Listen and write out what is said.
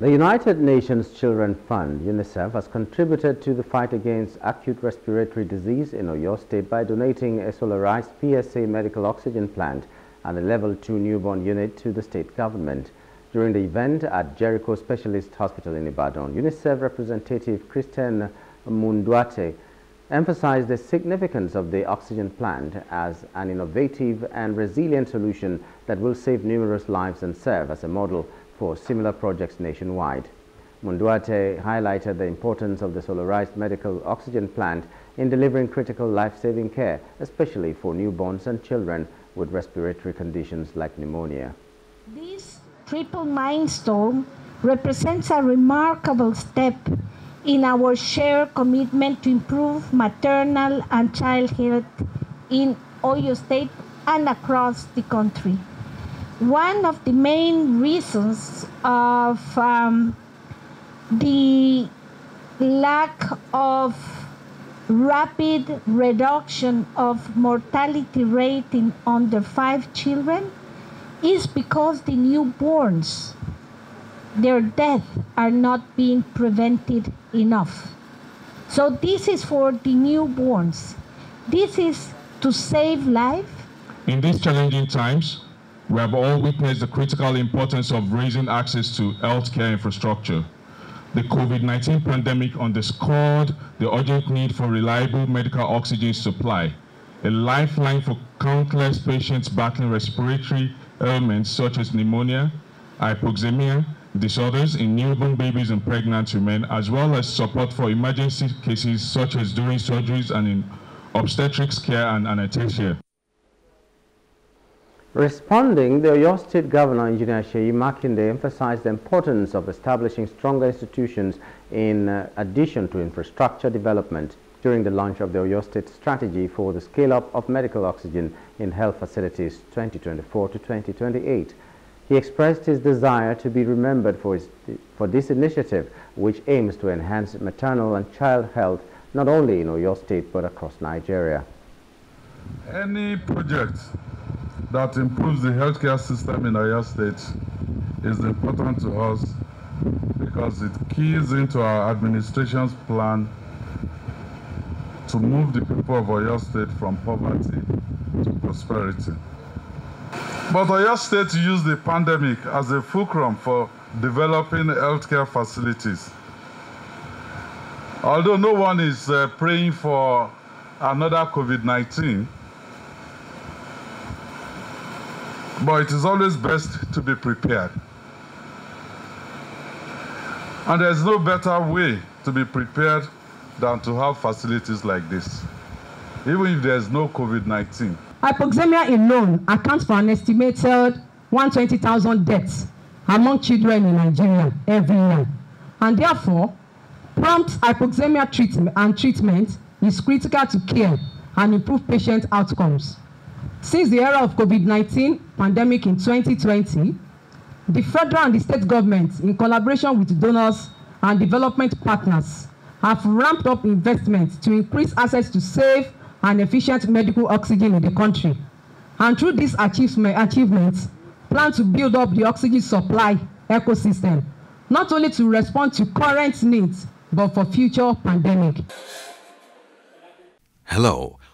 The United Nations Children Fund, UNICEF, has contributed to the fight against acute respiratory disease in Oyo State by donating a solarized PSA medical oxygen plant and a level 2 newborn unit to the state government. During the event at Jericho Specialist Hospital in Ibadan, UNICEF representative Cristian Munduate emphasized the significance of the oxygen plant as an innovative and resilient solution that will save numerous lives and serve as a model for similar projects nationwide. Munduate highlighted the importance of the solarized medical oxygen plant in delivering critical life-saving care, especially for newborns and children with respiratory conditions like pneumonia. This triple milestone represents a remarkable step in our shared commitment to improve maternal and child health in Oyo State and across the country one of the main reasons of um, the lack of rapid reduction of mortality rate in under five children is because the newborns their death are not being prevented enough. So this is for the newborns. This is to save life. In these challenging times we have all witnessed the critical importance of raising access to healthcare infrastructure. The COVID-19 pandemic underscored the urgent need for reliable medical oxygen supply, a lifeline for countless patients battling respiratory ailments such as pneumonia, hypoxemia, disorders in newborn babies and pregnant women, as well as support for emergency cases such as during surgeries and in obstetrics care and anesthesia. Responding, the Oyo State Governor, Engineer Seyi Makinde, emphasized the importance of establishing stronger institutions in uh, addition to infrastructure development during the launch of the Oyo State Strategy for the Scale-Up of Medical Oxygen in Health Facilities 2024 to 2028. He expressed his desire to be remembered for, his, for this initiative, which aims to enhance maternal and child health not only in Oyo State but across Nigeria. Any project that improves the healthcare system in Oyo State is important to us because it keys into our administration's plan to move the people of Oyo State from poverty to prosperity. But Oyo State used the pandemic as a fulcrum for developing healthcare facilities. Although no one is uh, praying for another COVID-19, But it is always best to be prepared. And there's no better way to be prepared than to have facilities like this, even if there's no COVID 19. Hypoxemia alone accounts for an estimated 120,000 deaths among children in Nigeria every year. And therefore, prompt hypoxemia treatment and treatment is critical to care and improve patient outcomes. Since the era of COVID-19 pandemic in 2020, the federal and the state governments, in collaboration with donors and development partners, have ramped up investments to increase access to safe and efficient medical oxygen in the country. And through these achievements, plan to build up the oxygen supply ecosystem, not only to respond to current needs, but for future pandemic. Hello.